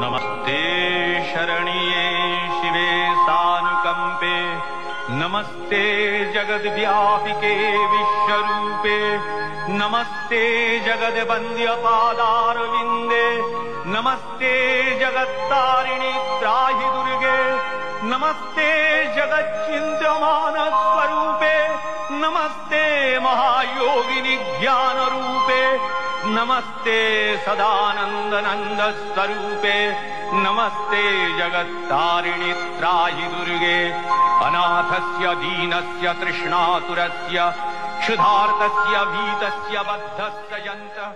नमस्ते शरण्ये शिवे सानुकम्पे। नमस्ते जगद्व्यापिके विश्वरूपे। नमस्ते जगद्वन्द्यपादारविन्दे। नमस्ते जगत्तारिणि त्राहि दुर्गे। नमस्ते जगच्चिन्त्यमानस्वरूपे नमस्ते महायोगिनि ज्ञानरूपे नमस्ते सदानन्दनन्दस्वरूपे नमस्ते जगत्तारिणि त्राहि दुर्गे अनाथस्य दीनस्य तृष्णातुरस्य क्षुधार्तस्य भीतस्य बद्धस्य यन्तः